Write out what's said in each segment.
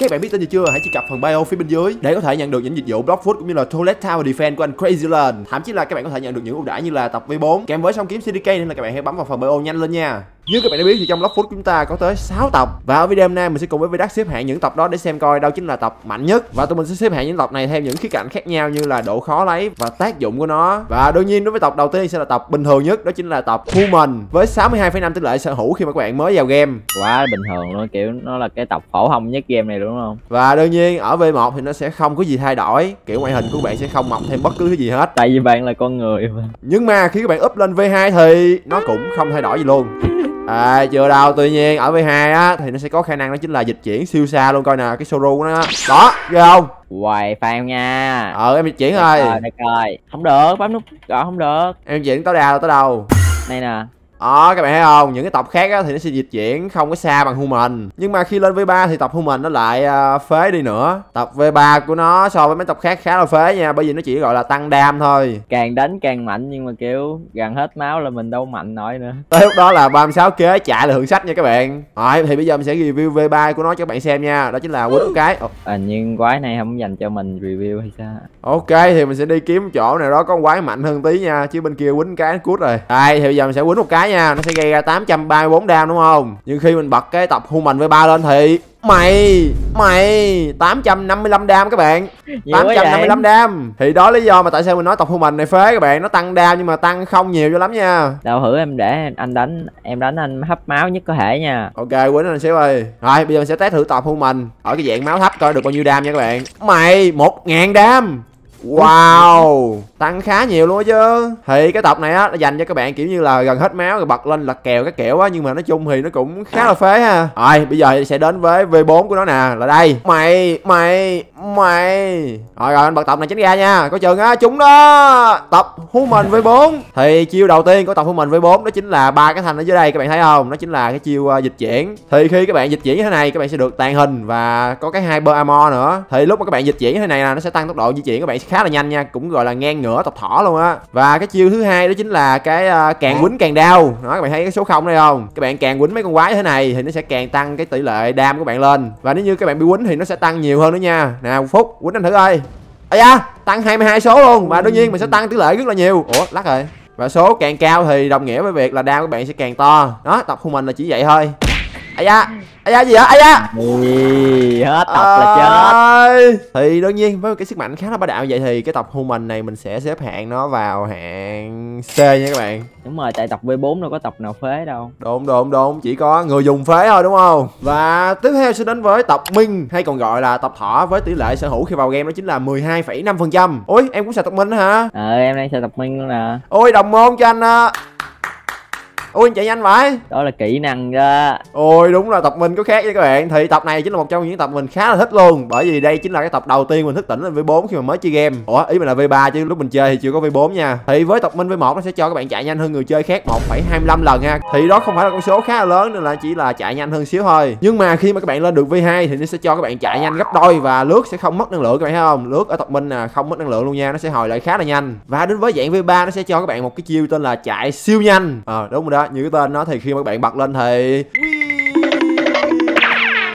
Các bạn biết tên gì chưa? Hãy truy cập phần bio phía bên dưới để có thể nhận được những dịch vụ Block Food cũng như là Toilet Tower Defense của anh Crazy Land. Thậm chí là các bạn có thể nhận được những ưu đãi như là tập V4 kèm với song kiếm CDK nên là các bạn hãy bấm vào phần bio nhanh lên nha. Như các bạn đã biết thì trong Block Food chúng ta có tới 6 tập. Và ở video hôm nay mình sẽ cùng với Vidac xếp hạng những tập đó để xem coi đâu chính là tập mạnh nhất. Và tụi mình sẽ xếp hạng những tập này theo những khía cạnh khác nhau như là độ khó lấy và tác dụng của nó. Và đương nhiên đối với tập đầu tiên sẽ là tập bình thường nhất đó chính là tập Human với 62,5 tỷ lệ sở hữu khi mà các bạn mới vào game. quá bình thường luôn kiểu nó là cái tập phổ thông nhất game này đúng không? Và đương nhiên ở V1 thì nó sẽ không có gì thay đổi. Kiểu ngoại hình của bạn sẽ không mọc thêm bất cứ thứ gì hết. Tại vì bạn là con người mà. Nhưng mà khi các bạn up lên V2 thì nó cũng không thay đổi gì luôn À chưa đâu, tuy nhiên ở V2 á thì nó sẽ có khả năng đó chính là dịch chuyển siêu xa luôn coi nè cái Soru của nó Đó, ghê không? hoài fan nha. Ờ em dịch chuyển thôi Rồi, được rồi. Không được bấm nút gõ không được. Em chuyển tới đâu tới đâu? Đây nè Đó các bạn thấy không? Những cái tập khác á, thì nó sẽ dịch chuyển không có xa bằng Human. Nhưng mà khi lên V3 thì tập Human nó lại à, phế đi nữa. Tập V3 của nó so với mấy tập khác khá là phế nha Bởi vì nó chỉ gọi là tăng đam thôi. Càng đánh càng mạnh nhưng mà kiểu gần hết máu là mình đâu mạnh nổi nữa. Tới lúc đó là 36 kế chạy là hưởng sách nha các bạn. Rồi thì bây giờ mình sẽ review V3 của nó cho các bạn xem nha. Đó chính là quýnh cái. À, nhưng quái này không dành cho mình review hay sao? Ok thì mình sẽ đi kiếm chỗ nào đó có quái mạnh hơn tí nha Chứ bên kia quýnh cái nó cút rồi. Đây thì bây giờ mình sẽ quýnh một cái nha. Nó sẽ gây ra 834 đam đúng không? Nhưng khi mình bật cái tập Human V3 lên thì Mày Mày 855 đam các bạn. Nhiều quá vậy? 855 đam. Thì đó lý do mà tại sao mình nói tập Human này phế các bạn. Nó tăng đam nhưng mà tăng không nhiều cho lắm nha. Đâu thử em để anh đánh em đánh anh hấp máu nhất có thể nha. Ok quýnh anh xíu ơi. Rồi bây giờ mình sẽ test thử tập Human. Ở cái dạng máu thấp coi được bao nhiêu đam nha các bạn. Mày 1.000 đam Wow. Tăng khá nhiều luôn á chứ. Thì cái tập này á Nó dành cho các bạn kiểu như là gần hết máu Rồi bật lên lật kèo các kiểu á Nhưng mà nói chung thì nó cũng khá là phế ha. Rồi bây giờ sẽ đến với V4 của nó nè Là đây. Mày Mày Mày. Rồi rồi anh bật tập này tránh ra nha. Có chừng á Chúng đó. Tập Human V4 Thì chiêu đầu tiên của tập Human V4 Đó chính là ba cái thanh ở dưới đây các bạn thấy không? Nó chính là cái chiêu uh, dịch chuyển. Thì khi các bạn dịch chuyển như thế này Các bạn sẽ được tàn hình Và có cái hyper armor nữa. Thì lúc mà các bạn dịch chuyển như thế này là Nó sẽ tăng tốc độ di chuyển các bạn khá là nhanh nha Cũng gọi là ngang ngửa tập thỏ luôn á. Và cái chiêu thứ hai đó chính là cái uh, càng quýnh càng đau. Đó các bạn thấy cái số không đây không? Các bạn càng quýnh mấy con quái như thế này Thì nó sẽ càng tăng cái tỷ lệ đam của bạn lên. Và nếu như các bạn bị quýnh thì nó sẽ tăng nhiều hơn nữa nha. Nào Phúc quýnh anh thử ơi Ây da tăng 22 số luôn. Và đương nhiên mình sẽ tăng tỷ lệ rất là nhiều. Ủa lắc rồi. Và số càng cao thì đồng nghĩa với việc là đam của bạn sẽ càng to. Đó tập của mình là chỉ vậy thôi. Ây da Ây da gì vậy Ây da Ui, hết tập là chết. Thì đương nhiên với cái sức mạnh khá là bá đạo vậy thì cái tập Human này mình sẽ xếp hạng nó vào hạng C nha các bạn. đúng rồi tại tập V4 đâu có tập nào phế đâu Đồn đồn đồn chỉ có người dùng phế thôi đúng không? Và tiếp theo sẽ đến với tập Minh hay còn gọi là tập thỏ với tỷ lệ sở hữu khi vào game đó chính là 12,5%. Ôi em cũng xài tập Minh hả? ờ em đang xem tập Minh luôn nè Ôi đồng môn cho anh à. Ôi anh chạy nhanh vậy. Đó là kỹ năng đó. Ôi đúng là tập mình có khác với các bạn. Thì tập này chính là một trong những tập mình khá là thích luôn. Bởi vì đây chính là cái tập đầu tiên mình thức tỉnh lên V4 khi mà mới chơi game. Ủa ý mình là V3 chứ lúc mình chơi thì chưa có V4 nha. Thì với tập minh V1 nó sẽ cho các bạn chạy nhanh hơn người chơi khác 1,25 lần ha. Thì đó không phải là con số khá là lớn nên là chỉ là chạy nhanh hơn xíu thôi. Nhưng mà khi mà các bạn lên được V2 thì nó sẽ cho các bạn chạy nhanh gấp đôi Và lướt sẽ không mất năng lượng các bạn thấy không? Lướt ở tập minh là không mất năng lượng luôn nha Nó sẽ hồi lại khá là nhanh. Và đến với dạng V3 nó sẽ cho các bạn một cái chiêu tên là chạy siêu nhanh. Ờ đúng rồi đó như cái tên nó thì khi mà các bạn bật lên thì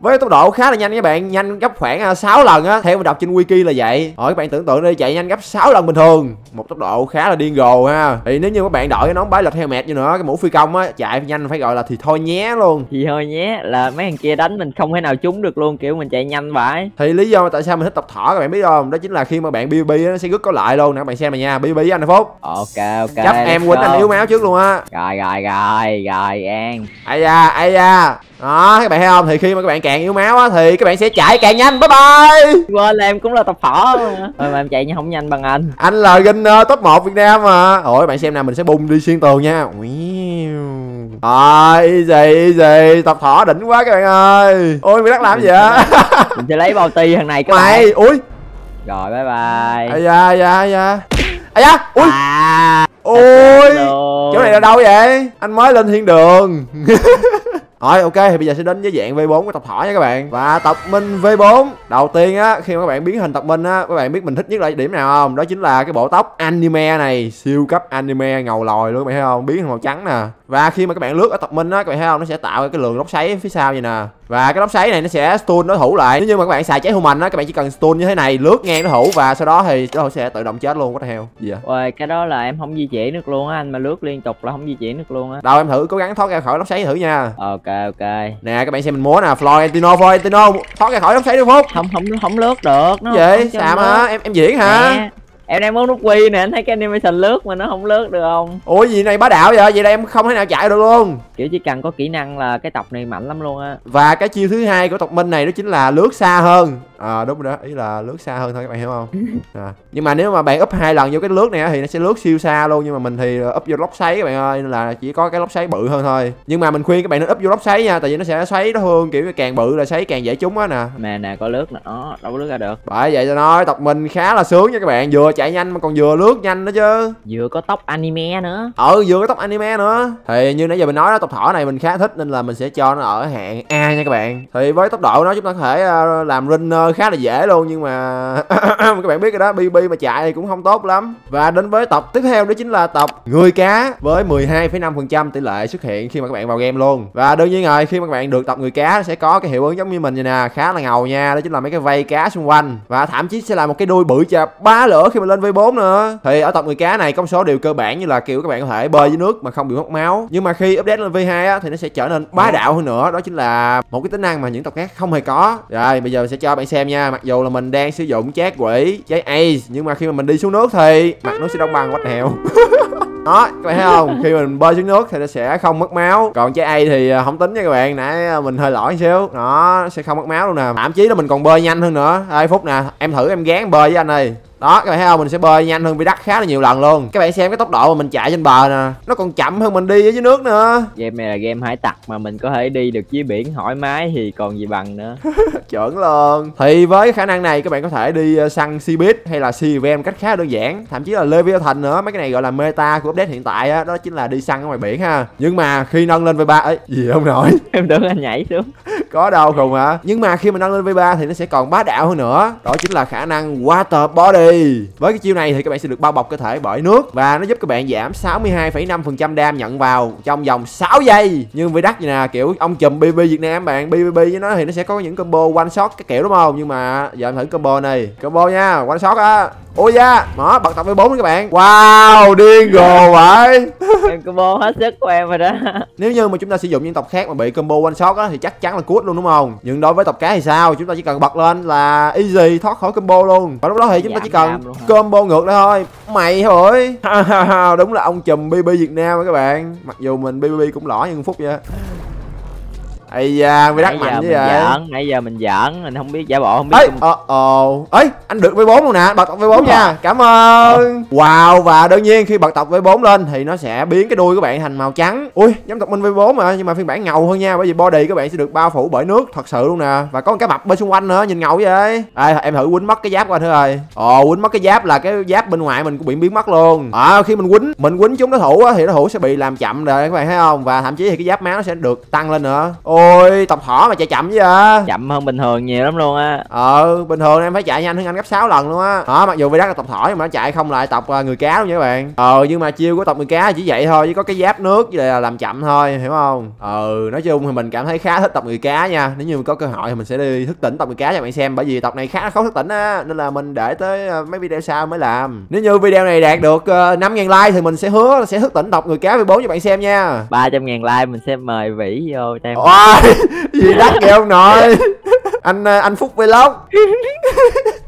với tốc độ khá là nhanh các bạn nhanh gấp khoảng à, 6 lần á. Theo mình đọc trên wiki là vậy. Rồi các bạn tưởng tượng đi chạy nhanh gấp 6 lần bình thường. Một tốc độ khá là điên rồ ha. Thì nếu như các bạn đội cái nón bái lật helmet như nữa cái mũ phi công á chạy nhanh phải gọi là thì thôi nhé luôn. Thì thôi nhé là mấy thằng kia đánh mình không thể nào trúng được luôn kiểu mình chạy nhanh vãi. Thì lý do tại sao mình thích tập thỏ các bạn biết không? Đó chính là khi mà bạn BB á, nó sẽ rút có lại luôn. Nè các bạn xem này nha BB anh phúc. Ok ok chấp em quýnh anh yếu máu trước luôn á. Rồi rồi rồi rồi an. Ai da ai da. Đó các bạn thấy không? Thì khi mà các bạn càng yếu máu á thì các bạn sẽ chạy càng nhanh. Bye bye. Quên là em cũng là tập phỏ mà. Thôi mà em chạy nhưng không nhanh bằng anh. Anh là gainer top 1 Việt Nam mà. Ôi bạn xem nào mình sẽ bung đi xuyên tường nha. Rồi easy easy. Tập thỏ đỉnh quá các bạn ơi. Ôi mày đắt làm gì vậy? Mình sẽ lấy bao ti thằng này các mày bạn. ui. Rồi bye bye. Ai da ai da ai da. Ai da ui. À. Ôi. Chỗ này là đâu vậy? Anh mới lên thiên đường Rồi, ok, thì bây giờ sẽ đến với dạng V4 của tập thỏ nha các bạn. Và tập minh V4 Đầu tiên á, khi mà các bạn biến hình tập minh á, Các bạn biết mình thích nhất là điểm nào không? Đó chính là cái bộ tóc anime này, Siêu cấp anime ngầu lòi luôn, các bạn thấy không? Biến hình màu trắng nè. Và khi mà các bạn lướt ở tập minh á, Các bạn thấy không? Nó sẽ tạo ra cái lượng lốc xoáy phía sau vậy nè và cái lốc xoáy này nó sẽ stun đối thủ lại. Nếu như mà các bạn xài cháy hung mạnh á các bạn chỉ cần stun như thế này lướt ngang đối thủ và sau đó thì đối thủ sẽ tự động chết luôn. What the hell? Gì vậy? Ôi cái đó là em không di chuyển được luôn á anh mà lướt liên tục là không di chuyển được luôn á. Đâu em thử cố gắng thoát ra khỏi lốc xoáy thử nha. Ok ok. Nè các bạn xem mình múa nè Florentino Florentino thoát ra khỏi lốc xoáy được phút Không không không lướt được nó xàm lướt. hả? Em em diễn hả? Nè, Em đang muốn nút quy nè anh thấy cái animation lướt mà nó không lướt được không? Ủa gì này bá đạo vậy? Vậy là em không thể nào chạy được luôn. Kiểu chỉ cần có kỹ năng là cái tộc này mạnh lắm luôn á. Và cái chiêu thứ hai của tộc minh này đó chính là lướt xa hơn à đúng rồi đó ý là lướt xa hơn thôi các bạn hiểu không? À. nhưng mà nếu mà bạn up hai lần vô cái lướt này á thì nó sẽ lướt siêu xa luôn nhưng mà mình thì up vô lốc xoáy các bạn ơi nên là chỉ có cái lốc xoáy bự hơn thôi. Nhưng mà mình khuyên các bạn nên up vô lốc xoáy nha tại vì nó sẽ xoáy nó hơn kiểu càng bự là xoáy càng dễ trúng á nè. Mà nè có lướt nữa đâu có lướt ra được. Bởi vậy tôi nói tộc mình khá là sướng nha các bạn vừa chạy nhanh mà còn vừa lướt nhanh nữa chứ. Vừa có tóc anime nữa. Ừ vừa có tóc anime nữa. Thì như nãy giờ mình nói đó tộc thỏ này mình khá thích nên là mình sẽ cho nó ở hạng A nha các bạn. Thì với tốc độ nó chúng ta có thể ờ, làm khá là dễ luôn nhưng mà các bạn biết rồi đó BB mà chạy thì cũng không tốt lắm. Và đến với tập tiếp theo đó chính là tập người cá với 12,5% tỷ lệ xuất hiện khi mà các bạn vào game luôn. Và đương nhiên rồi khi mà các bạn được tập người cá sẽ có cái hiệu ứng giống như mình vậy nè khá là ngầu nha. Đó chính là mấy cái vây cá xung quanh. Và thậm chí sẽ là một cái đuôi bự chà ba lửa khi mà lên V4 nữa. Thì ở tập người cá này có một số điều cơ bản như là kiểu các bạn có thể bơi dưới nước mà không bị mất máu. Nhưng mà khi update lên V2 á thì nó sẽ trở nên bá đạo hơn nữa. Đó chính là một cái tính năng mà những tập khác không hề có. Rồi bây giờ mình sẽ cho bạn xem nha. Mặc dù là mình đang sử dụng chát quỷ trái ace, nhưng mà khi mà mình đi xuống nước thì mặt nó sẽ đông bằng quách hẹo đó, các bạn thấy không? Khi mình bơi xuống nước thì nó sẽ không mất máu. Còn trái ai thì à, không tính nha các bạn. Nãy à, mình hơi lỗi một xíu. Nó sẽ không mất máu luôn nè. Thậm chí là mình còn bơi nhanh hơn nữa. Hai phút nè, em thử em gán bơi với anh ơi đó các bạn thấy không? Mình sẽ bơi nhanh hơn bị đắt khá là nhiều lần luôn. Các bạn xem cái tốc độ mà mình chạy trên bờ nè nó còn chậm hơn mình đi ở dưới nước nữa. Game này là game hải tặc mà mình có thể đi được dưới biển thoải mái thì còn gì bằng nữa. Chuẩn luôn. Thì với khả năng này các bạn có thể đi ờ, săn sea beast hay là sea event cách khá đơn giản. Thậm chí là leviathan nữa mấy cái này gọi là meta của update hiện tại á đó chính là đi săn ở ngoài biển ha. Nhưng mà khi nâng lên v 3 ấy gì không nổi Em tưởng anh nhảy xuống. Có đâu khùng hả nhưng mà khi mà nâng lên V3 thì nó sẽ còn bá đạo hơn nữa. Đó chính là khả năng water body với cái chiêu này thì các bạn sẽ được bao bọc cơ thể bởi nước và nó giúp các bạn giảm 62,5% đam nhận vào trong vòng 6 giây. Nhưng với đắt vậy nè kiểu ông chùm BB Việt Nam bạn BBB với nó thì nó sẽ có những combo one shot cái kiểu đúng không? Nhưng mà giờ em thử combo này. Combo nha one shot á. Ôi da đó bật tập V4 các bạn. Wow điên rồ vậy. Em combo hết sức của em rồi đó. Nếu như mà chúng ta sử dụng những tộc khác mà bị combo one shot á thì chắc chắn là cút luôn đúng không? Nhưng đối với tộc cá thì sao? Chúng ta chỉ cần bật lên là easy thoát khỏi combo luôn. Và lúc đó thì chúng ta Giảm chỉ cần hả? combo ngược lại thôi. Mày thôi đúng là ông chùm bb việt nam các bạn. Mặc dù mình bb cũng lỏ nhưng phút vậy ây da mới Nãy mạnh giờ chứ mình vậy? giỡn Nãy giờ mình giỡn Mình không biết giả bộ không biết tung- ờ ồ ấy anh được V4 luôn nè bật tập V4 nha cảm ơn. Wow và đương nhiên khi bật tập V4 lên thì nó sẽ biến cái đuôi của bạn thành màu trắng. Ui giống tộc minh V4 mà nhưng mà phiên bản ngầu hơn nha bởi vì body các bạn sẽ được bao phủ bởi nước thật sự luôn nè. Và có một cái mập bên xung quanh nữa nhìn ngầu vậy. Ê, em thử quýnh mất cái giáp của anh thử rồi ồ quýnh mất cái giáp là cái giáp bên ngoài mình cũng bị biến mất luôn. À, khi mình quýnh mình quýnh chúng đối thủ á, thì đối thủ sẽ bị làm chậm rồi các bạn thấy không? Và thậm chí thì cái giáp máu nó sẽ được tăng lên nữa ôi tộc thỏ mà chạy chậm chứ à? Chậm hơn bình thường nhiều lắm luôn á. Ờ bình thường em phải chạy nhanh hơn anh gấp 6 lần luôn á. Đó mặc dù vì đó là tộc thỏi nhưng mà nó chạy không lại tộc à, người cá luôn nha các bạn. Ờ nhưng mà chiêu của tộc người cá chỉ vậy thôi chứ có cái giáp nước với là làm chậm thôi hiểu không? Ờ nói chung thì mình cảm thấy khá thích tộc người cá nha. Nếu như có cơ hội thì mình sẽ đi thức tỉnh tộc người cá cho bạn xem bởi vì tộc này khá là khó thức tỉnh á nên là mình để tới à, mấy video sau mới làm. Nếu như video này đạt được uh, 5 000 like thì mình sẽ hứa sẽ thức tỉnh tộc người cá V4 cho bạn xem nha. 300 ngàn like mình sẽ mời Vĩ vô cho em Ôi, gì đắt kìa ông nội anh ờ, anh phúc vlog.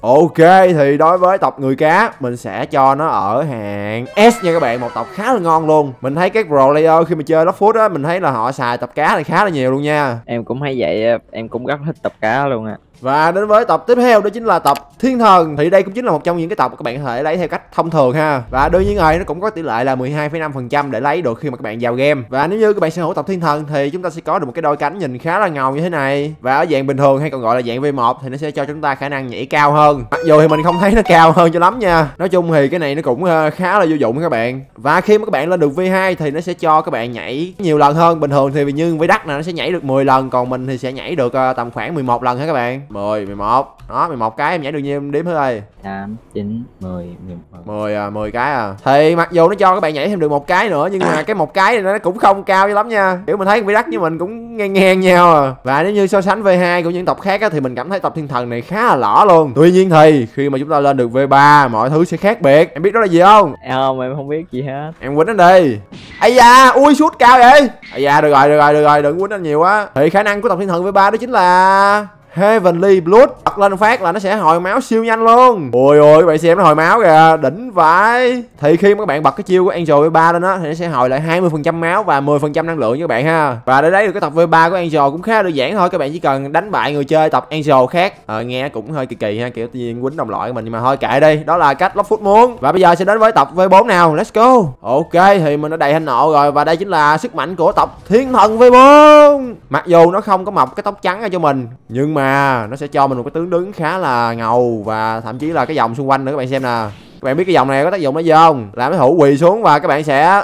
Ok thì đối với tộc người cá mình sẽ cho nó ở hạng s nha các bạn. Một tộc khá là ngon luôn. Mình thấy các pro player khi mà chơi love food á mình thấy là họ xài tập cá này khá là nhiều luôn nha. Em cũng thấy vậy Em cũng rất thích tập cá luôn á. Và đến với tập tiếp theo đó chính là tập thiên thần. Thì đây cũng chính là một trong những cái tập mà các bạn có thể lấy theo cách thông thường ha. Và đương nhiên rồi nó cũng có tỷ lệ là 12,5% để lấy được khi mà các bạn vào game. Và nếu như các bạn sở hữu tập thiên thần thì chúng ta sẽ có được một cái đôi cánh nhìn khá là ngầu như thế này. Và ở dạng bình thường hay còn gọi là dạng V1 thì nó sẽ cho chúng ta khả năng nhảy cao hơn. Mặc dù thì mình không thấy nó cao hơn cho lắm nha. Nói chung thì cái này nó cũng ờ, khá là vô dụng các bạn. Và khi mà các bạn lên được V2 thì nó sẽ cho các bạn nhảy nhiều lần hơn. Bình thường thì như với đất là nó sẽ nhảy được 10 lần còn mình thì sẽ nhảy được ờ, tầm khoảng 11 lần ha các bạn? 10, 11 Đó 11 cái em nhảy được nhiêu em đếm thử ơi 8, 9, 10, 11 10 à 10 cái à. Thì mặc dù nó cho các bạn nhảy thêm được một cái nữa Nhưng mà cái một cái này nó cũng không cao cho lắm nha. Kiểu mình thấy con đắc với mình cũng ngang ngang nhau à. Và nếu như so sánh V2 của những tộc khác á, Thì mình cảm thấy tộc thiên thần này khá là lõ luôn. Tuy nhiên thì khi mà chúng ta lên được V3 Mọi thứ sẽ khác biệt. Em biết đó là gì không? Em không, em không biết gì hết. Em quýnh anh đi. Ây da ui sút cao vậy? Ây da được rồi được rồi được rồi đừng quýnh anh nhiều quá. Thì khả năng của tộc thiên thần V3 đó chính là Heavenly Blood. Bật lên phát là nó sẽ hồi máu siêu nhanh luôn. Ôi ôi các bạn xem nó hồi máu kìa. Đỉnh vãi. Thì khi mà các bạn bật cái chiêu của Angel V3 lên á thì nó sẽ hồi lại 20% máu và 10% năng lượng cho các bạn ha. Và để lấy được cái tập V3 của Angel cũng khá đơn giản thôi. Các bạn chỉ cần đánh bại người chơi tập Angel khác. À, nghe cũng hơi kỳ kỳ ha kiểu tự nhiên quýnh đồng loại của mình nhưng mà thôi kệ đi. Đó là cách lóc phút muốn. Và bây giờ sẽ đến với tập V4 nào. Let's go. Ok thì mình đã đầy hành nộ rồi và đây chính là sức mạnh của tập Thiên Thần V4 mặc dù nó không có mọc cái tóc trắng ra cho mình nhưng mà nó sẽ cho mình một cái tướng đứng khá là ngầu và thậm chí là cái vòng xung quanh nữa. Các bạn xem nè các bạn biết cái vòng này có tác dụng nó gì không? Làm cái thủ quỳ xuống và các bạn sẽ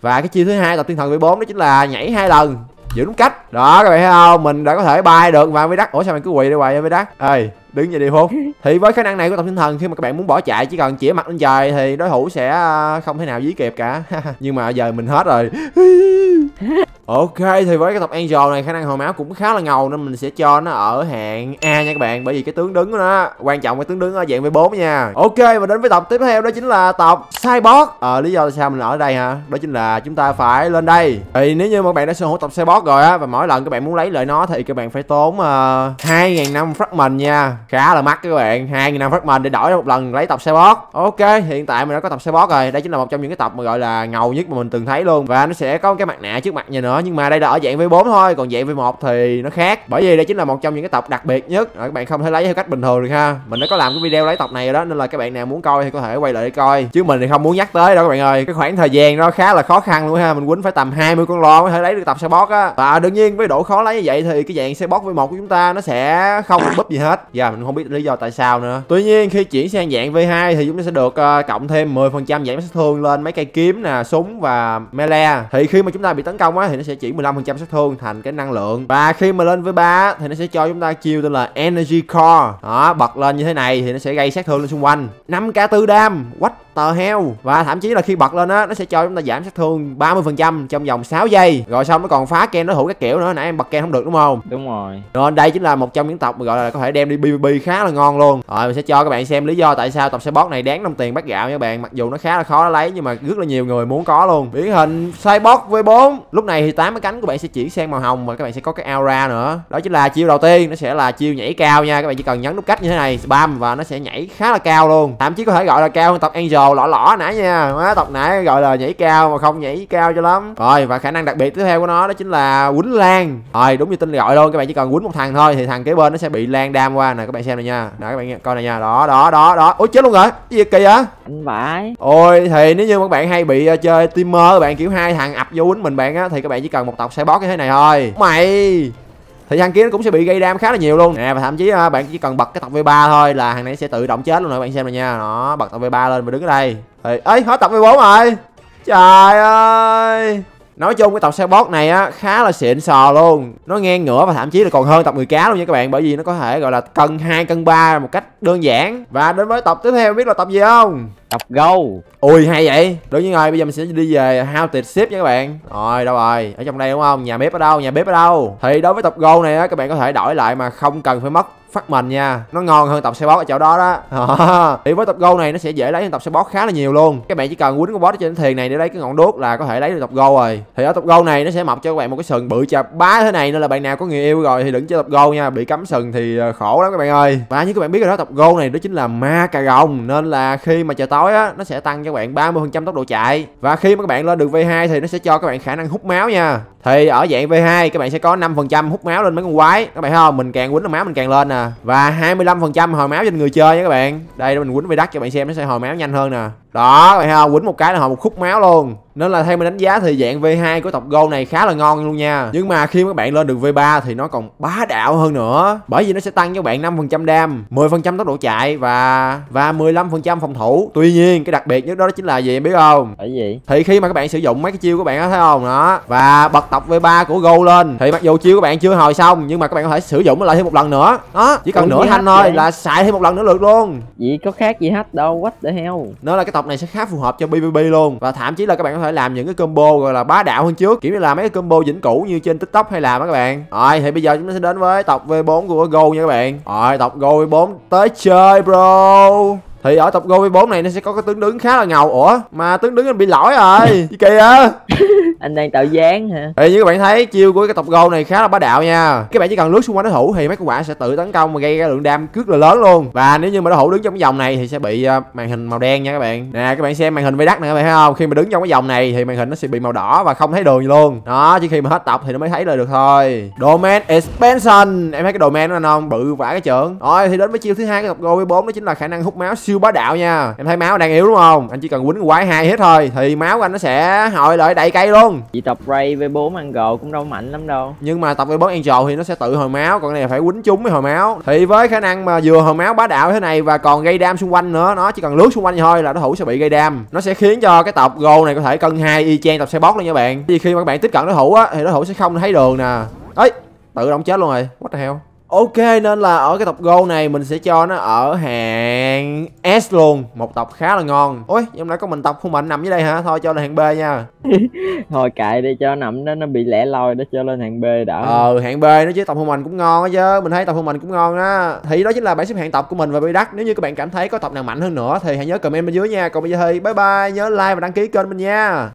và cái chiêu thứ hai tập thiên thần 14 đó chính là nhảy hai lần giữ đúng cách. Đó các bạn thấy không? Mình đã có thể bay được và mới đắt ủa sao mình cứ quỳ đi hoài mới đắt ơi đứng vậy đi phút thì với khả năng này của tập thiên thần khi mà các bạn muốn bỏ chạy chỉ cần chỉ mặt lên trời thì đối thủ sẽ à, không thể nào dí kịp cả. Nhưng mà giờ mình hết rồi Ok thì với cái tập Angel này khả năng hồi máu cũng khá là ngầu nên mình sẽ cho nó ở hạng A nha các bạn bởi vì cái tướng đứng của nó quan trọng cái tướng đứng ở dạng V4 nha. Ok và đến với tập tiếp theo đó chính là tập Cyborg. Ờ lý do tại sao mình ở đây hả? Đó chính là chúng ta phải lên đây. Thì nếu như mà các bạn đã sở hữu tập Cyborg rồi á và mỗi lần các bạn muốn lấy lại nó thì các bạn phải tốn ờ, uh, 2.000 năm fragment nha. Khá là mắc các bạn, 2.000 năm fragment để đổi một lần lấy tập Cyborg. Ok, hiện tại mình đã có tập Cyborg rồi. Đây chính là một trong những cái tập mà gọi là ngầu nhất mà mình từng thấy luôn. Và nó sẽ có cái mặt nạ trước mặt nhìn nữa nhưng mà đây là ở dạng V4 thôi còn dạng V1 thì nó khác. Bởi vì đây chính là một trong những cái tập đặc biệt nhất. Rồi các bạn không thể lấy theo cách bình thường được ha. Mình đã có làm cái video lấy tập này rồi đó nên là các bạn nào muốn coi thì có thể quay lại để coi. Chứ mình thì không muốn nhắc tới đâu các bạn ơi. Cái khoảng thời gian nó khá là khó khăn luôn ha. Mình quýnh phải tầm 20 con lo mới thể lấy được tập xe bót á. Và đương nhiên với độ khó lấy như vậy thì cái dạng xe bót V1 của chúng ta nó sẽ không búp gì hết. Dạ mình không biết lý do tại sao nữa. Tuy nhiên khi chuyển sang dạng V2 thì chúng ta sẽ được uh, cộng thêm 10% giảm sát thương lên mấy cây kiếm nè súng và melee. Thì khi mà chúng ta bị tấn công á thì nó sẽ chỉ 15% sát thương thành cái năng lượng. Và khi mà lên với ba thì nó sẽ cho chúng ta chiêu tên là energy core. Đó, bật lên như thế này thì nó sẽ gây sát thương lên xung quanh. 5 k tư đam. What? Tờ heo. Và thậm chí là khi bật lên á nó sẽ cho chúng ta giảm sát thương 30% trong vòng 6 giây. Rồi xong nó còn phá ken đối thủ các kiểu nữa. Nãy em bật ken không được đúng không? Đúng rồi. Nên đây chính là một trong những tộc mà gọi là có thể đem đi PvP khá là ngon luôn. Rồi mình sẽ cho các bạn xem lý do tại sao tộc xe bot này đáng đồng tiền bát gạo nha các bạn. Mặc dù nó khá là khó lấy nhưng mà rất là nhiều người muốn có luôn. Biến hình Cyborg V4 lúc này thì tám cái cánh của bạn sẽ chuyển sang màu hồng và các bạn sẽ có cái aura nữa. Đó chính là chiêu đầu tiên. Nó sẽ là chiêu nhảy cao nha. Các bạn chỉ cần nhấn nút cách như thế này spam và nó sẽ nhảy khá là cao luôn. Thậm chí có thể gọi là cao hơn tộc Angel lõ lõ nãy nha. Má tộc nãy gọi là nhảy cao mà không nhảy cao cho lắm. Rồi và khả năng đặc biệt tiếp theo của nó đó chính là quýnh lan. Rồi đúng như tin gọi luôn các bạn chỉ cần quýnh một thằng thôi thì thằng kế bên nó sẽ bị lan đam qua. Nè các bạn xem này nha. Đó các bạn coi này nha. Đó đó đó đó. Ôi chết luôn rồi. Cái gì kỳ vậy? Anh vãi. Ôi thì nếu như các bạn hay bị uh, chơi teamer các bạn kiểu hai thằng ập vô quýnh mình bạn á thì các bạn chỉ cần một tộc xe boss như thế này thôi. Mày thì thằng kia nó cũng sẽ bị gây đam khá là nhiều luôn. Nè, và thậm chí à, bạn chỉ cần bật cái tập V3 thôi là thằng này sẽ tự động chết luôn rồi bạn xem này nha. Nó bật tập V3 lên và đứng ở đây. Thì ấy hết tập V4 rồi. Trời ơi. Nói chung cái tập xe bót này á, khá là xịn sò luôn. Nó ngang ngửa và thậm chí là còn hơn tập người cá luôn nha các bạn, Bởi vì nó có thể, gọi là, cân 2 cân 3 một cách đơn giản. Và đến với tập tiếp theo biết là tập gì không? Tập gâu Ui, hay vậy. Đối nhiên rồi bây giờ mình sẽ đi về Haunted Ship nha các bạn. Rồi, đâu rồi? Ở trong đây đúng không? Nhà bếp ở đâu? Nhà bếp ở đâu? Thì đối với tập gâu này á, Các bạn có thể đổi lại mà không cần phải mất phát mình nha. Nó ngon hơn tập xe bót ở chỗ đó đó. Thì với tập gâu này, nó sẽ dễ lấy hơn tập xe bót khá là nhiều luôn. Các bạn chỉ cần quýnh con boss trên thuyền này để lấy cái ngọn đuốc là có thể lấy được tập gâu rồi. Thì ở tập gâu này, nó sẽ mọc cho các bạn một cái sừng bự chập bá thế này nên là bạn nào có người yêu rồi thì đừng chơi tập gâu nha. Bị cắm sừng thì ờ, khổ lắm các bạn ơi. Và như các bạn biết rồi đó tập gâu này, đó chính là ma cà rồng. Nên là khi mà trời tối á, nó sẽ tăng cho các bạn 30% tốc độ chạy. Và khi mà các bạn lên được V2 thì nó sẽ cho các bạn khả năng hút máu nha thì ở dạng V2 các bạn sẽ có 5% hút máu lên mấy con quái. Các bạn thấy không? Mình càng quýnh máu mình càng lên nè. Và 25% hồi máu trên người chơi nha các bạn. Đây mình quýnh về đắt cho bạn xem nó sẽ hồi máu nhanh hơn nè. Đó các bạn thấy không? Quýnh một cái là hồi một khúc máu luôn. Nên là theo mình đánh giá thì dạng V2 của tập Go này khá là ngon luôn nha. Nhưng mà khi các bạn lên được V3 thì nó còn bá đạo hơn nữa. Bởi vì nó sẽ tăng cho bạn 5% đam 10% tốc độ chạy và và 15% phòng thủ. Tuy nhiên cái đặc biệt nhất đó chính là gì em biết không? Phải gì? Thì khi mà các bạn sử dụng mấy cái chiêu của bạn đó thấy không? Đó Và bật tập V3 của Go lên. Thì mặc dù chiêu các bạn chưa hồi xong nhưng mà các bạn có thể sử dụng nó lại thêm một lần nữa. Đó chỉ cần nửa thanh thôi vậy? là xài thêm một lần nữa được luôn. Vậy có khác gì hết đâu What the hell? Nên là cái tập này sẽ khá phù hợp cho PvP luôn. Và thậm chí là các bạn có thể làm những cái combo gọi là bá đạo hơn trước. Kiểu như là mấy cái combo vĩnh cửu như trên TikTok hay làm á các bạn. Rồi thì bây giờ chúng ta sẽ đến với tập V4 của Go nha các bạn. Rồi tập Go V4 tới chơi bro thì ở tập Go V4 này nó sẽ có cái tướng đứng khá là ngầu. Ủa mà tướng đứng nó bị lỗi rồi. Gì kìa Anh đang tạo dáng hả? Thì như các bạn thấy chiêu của cái tập Go này khá là bá đạo nha. Các bạn chỉ cần lướt xung quanh đối thủ thì mấy con quả sẽ tự tấn công và gây ra lượng đam rất là lớn luôn. Và nếu như mà đối thủ đứng trong cái vòng này thì sẽ bị ờ, màn hình màu đen nha các bạn. Nè các bạn xem màn hình vây đắt nè các bạn thấy không? Khi mà đứng trong cái vòng này thì màn hình nó sẽ bị màu đỏ và không thấy đường gì luôn. Đó chỉ khi mà hết tập thì nó mới thấy là được thôi. Domain expansion. Em thấy cái domain đó anh không? Bự vãi cái trưởng rồi thì đến với chiêu thứ hai cái tập Go với 4 đó chính là khả năng hút máu siêu bá đạo nha. Em thấy máu đang yếu đúng không? Anh chỉ cần quýnh quái hai hết thôi thì máu của anh nó sẽ hồi lại đầy cây luôn. Chị tập Ray V4 ăn gồ cũng đâu mạnh lắm đâu. Nhưng mà tập với boss Angel thì nó sẽ tự hồi máu còn cái này phải quýnh chúng mới hồi máu. Thì với khả năng mà vừa hồi máu bá đạo thế này và còn gây đam xung quanh nữa nó chỉ cần lướt xung quanh thôi là đối thủ sẽ bị gây đam. Nó sẽ khiến cho cái tập Go này có thể cân hai y chang tập xe boss luôn nha bạn. Vì khi mà các bạn tiếp cận đối thủ á thì đối thủ sẽ không thấy đường nè. Ấy tự động chết luôn rồi. What the hell Ok nên là ở cái tập Go này mình sẽ cho nó ở hạng S luôn. Một tập khá là ngon. Ôi hôm nay có mình tập không mạnh nằm dưới đây hả? Thôi cho là hạng B nha. Thôi kệ đi cho nằm đó nó bị lẻ loi đó cho lên hàng B đỡ Ờ hạng B nó chứ tập hôn mình cũng ngon á chứ. Mình thấy tập hôn mình cũng ngon đó Thì đó chính là bảng xếp hạng tập của mình và bị đắt Nếu như các bạn cảm thấy có tập nào mạnh hơn nữa Thì hãy nhớ comment bên dưới nha. Còn bây giờ thì bye bye Nhớ like và đăng ký kênh mình nha